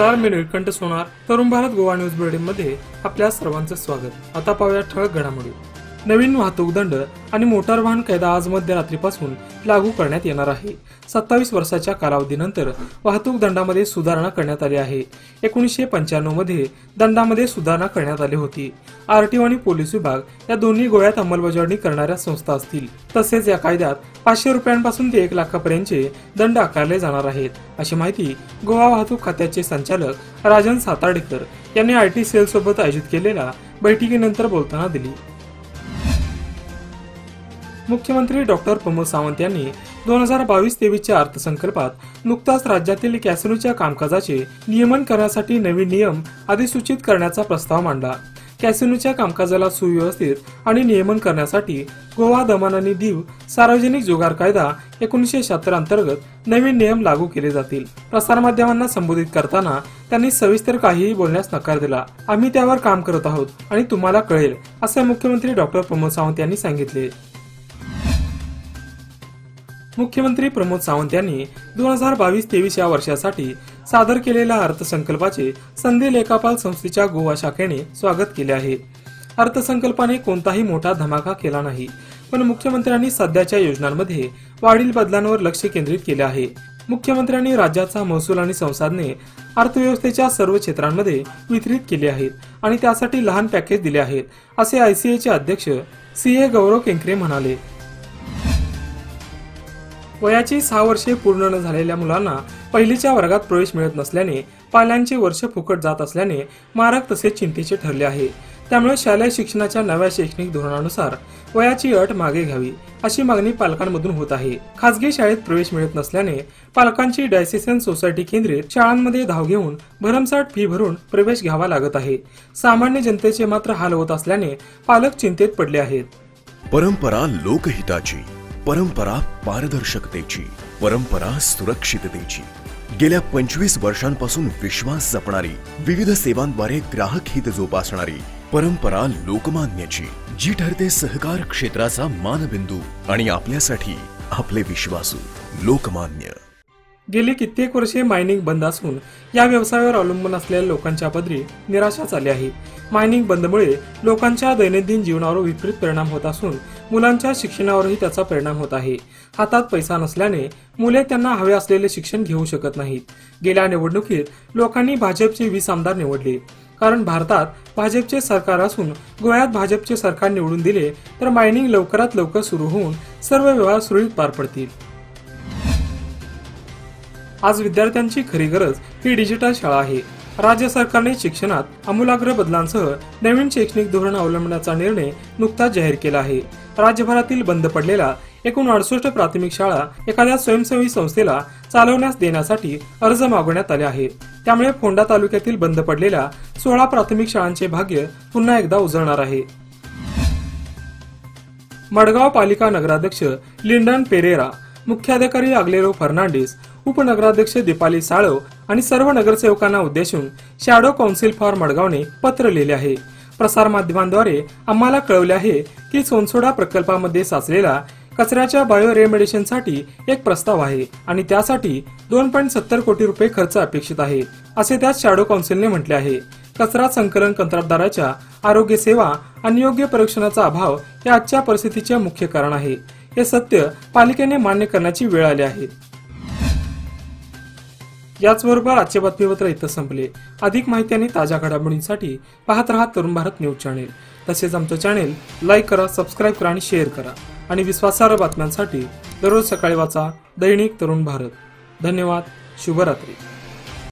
नमस्कार मी निळकंठ सोनार तरुण भारत गोवा न्यूज बुलेटिनमध्ये आपल्या सर्वांचं स्वागत. आता पाहूया ठळक घडामोडी. नवीन वाहतूक दंड आणि मोटार वाहन कायदा आज मध्यरात्रीपासून लागू करण्यात येणार आहे. सत्तावीस वर्षाच्या कालावधीनंतर वाहतूक दंडामध्ये सुधारणा करण्यात आली आहे. एकोणीसशे पंच्याण्णवमध्ये दंडामध्ये सुधारणा करण्यात आली होती. आरटीओ आणि पोलीस विभाग या दोन्ही गोळ्यात अंमलबजावणी करणाऱ्या संस्था असतील. तसेच या कायद्यात पाचशे रुपयांपासून ते एक लाखापर्यंतचे दंड आकारले जाणार आहेत. अशी माहिती गोवा वाहतूक खात्याचे संचालक राजन सातार्डेकर यांनी आयटी सेल सोबत आयोजित केलेल्या बैठकीनंतर बोलताना दिली. मुख्यमंत्री डॉक्टर प्रमोद सावंत यांनी दोन हजार बावीस तेवीसच्या अर्थसंकल्पात नुकताच राज्यातील कॅसिनोच्या कामकाजाचे नियमन करण्यासाठी नवीन नियम अधिसूचित करण्याचा प्रस्ताव मांडला. कॅसिनोच्या कामकाजाला सुव्यवस्थित आणि नियमन करण्यासाठी गोवा दमन आणि दीव सार्वजनिक जुगार कायदा एकोणीसशे शहात्तर अंतर्गत नवीन नियम लागू केले जातील. प्रसारमाध्यमांना संबोधित करताना त्यांनी सविस्तर काहीही बोलण्यास नकार दिला. आम्ही त्यावर काम करत आहोत आणि तुम्हाला कळेल असे मुख्यमंत्री डॉक्टर प्रमोद सावंत यांनी सांगितले. मुख्यमंत्री प्रमोद सावंत यांनी दोन हजार बावीस तेवीस या वर्षासाठी सादर केलेल्या अर्थसंकल्पाचे संधी लेखापाल संस्थेच्या गोवा शाखेने स्वागत केले आहे. अर्थसंकल्पाने कोणताही मोठा धमाका केला नाही पण मुख्यमंत्र्यांनी सध्याच्या योजनांमध्ये वाढील बदलांवर लक्ष केंद्रित केले आहे. मुख्यमंत्र्यांनी राज्याचा महसूल आणि संसाधने अर्थव्यवस्थेच्या सर्व क्षेत्रांमध्ये वितरित केली आहेत आणि त्यासाठी लहान पॅकेज दिले आहेत असे आयसीएचे अध्यक्ष सी ए गौरव केंकरे म्हणाले. वयाची सहा वर्षे पूर्ण न झालेल्या मुलांना पहिलीच्या वर्गात प्रवेश मिळत नसल्याने पाल्यांचे वर्ष फुकट जात असल्याने मारक तसेच चिंतेचे ठरले आहे. त्यामुळे शालेय शिक्षणाच्या नव्या शैक्षणिक धोरणानुसार वयाची अट मागे घ्यावी अशी मागणी पालकांमधून होत आहे. खासगी शाळेत प्रवेश मिळत नसल्याने पालकांची डायसेसन सोसायटी केंद्रित शाळांमध्ये धाव घेऊन भरमसाठ फी भरून प्रवेश घ्यावा लागत आहे. सामान्य जनतेचे मात्र हाल होत असल्याने पालक चिंतेत पडले आहेत. परंपरा लोकहिताची. परंपरा पारदर्शकतेची परंपरा सुरक्षिततेची. गेल्या पंचवीस वर्षांपासून विश्वास जपणारी विविध सेवांद्वारे ग्राहक हित जोपासणारी परंपरा लोकमान्याची जी ठरते सहकार क्षेत्राचा मानबिंदू आणि आपल्यासाठी आपले विश्वासू लोकमान्य. गेली कित्येक वर्षे मायनिंग बंद असून या व्यवसायावर अवलंबून असलेल्या लोकांच्या पदरी निराशा झाली आहे. मायनिंग बंदमुळे लोकांच्या दैनंदिन जीवनावर विपरीत परिणाम होत असून मुलांच्या शिक्षणावरही त्याचा परिणाम होत आहे. हातात पैसा नसल्याने मुले त्यांना हवे असलेले शिक्षण घेऊ शकत नाहीत. गेल्या निवडणुकीत लोकांनी भाजपचे वीस आमदार निवडले. कारण भारतात भाजपचे सरकार असून गोव्यात भाजपचे सरकार निवडून दिले तर मायनिंग लवकरात लवकर सुरू होऊन सर्व व्यवहार सुरळीत पार पडतील. आज विद्यार्थ्यांची खरी गरज ही डिजिटल शाळा आहे. राज्य सरकारने शिक्षणात आमूलाग्र बदलांसह नवीन शैक्षणिक धोरण अवलंबण्याचा निर्णय नुकताच जाहीर केला आहे. राज्यभरातील बंद पडलेला एकूण अडुसष्ट प्राथमिक शाळा एखाद्या स्वयंसेवी संस्थेला चालवण्यास देण्यासाठी अर्ज मागवण्यात आले आहे. त्यामुळे फोंडा तालुक्यातील बंद पडलेल्या सोळा प्राथमिक शाळांचे भाग्य पुन्हा एकदा उजळणार आहे. मडगाव पालिका नगराध्यक्ष लिंडन पेरेरा मुख्याधिकारी आग्लेरो फर्नांडिस उपनगराध्यक्ष दीपाली साळव आणि सर्व नगरसेवकांना उद्देशून शॅडो कौन्सिल फॉर मडगावने पत्र लिहिले आहे. प्रसार माध्यमांद्वारे आम्हाला कळवले आहे की सोनसोडा प्रकल्पामध्ये साचलेला कचऱ्याच्या बायो रेमेडिशनसाठी एक प्रस्ताव आहे आणि त्यासाठी दोन पॉईंट सत्तर कोटी रुपये खर्च अपेक्षित आहे असे त्यात शॅडो कौन्सिलने म्हटले आहे. कचरा संकलन कंत्राटदाराच्या आरोग्य सेवा आणि योग्य परीक्षणाचा अभाव हे आजच्या परिस्थितीचे मुख्य कारण आहे. हे सत्य पालिकेने मान्य करण्याची वेळ आली आहे. याचबरोबर आजचे बातमीपत्र इथं संपले. अधिक माहिती आणि ताज्या घडामोडींसाठी पाहत राहा तरुण भारत न्यूज चॅनेल. तसेच आमचं चॅनेल लाईक करा सबस्क्राईब करा आणि शेअर करा. आणि विश्वासार्ह बातम्यांसाठी दररोज सकाळी वाचा दैनिक तरुण भारत. धन्यवाद शुभरात्री.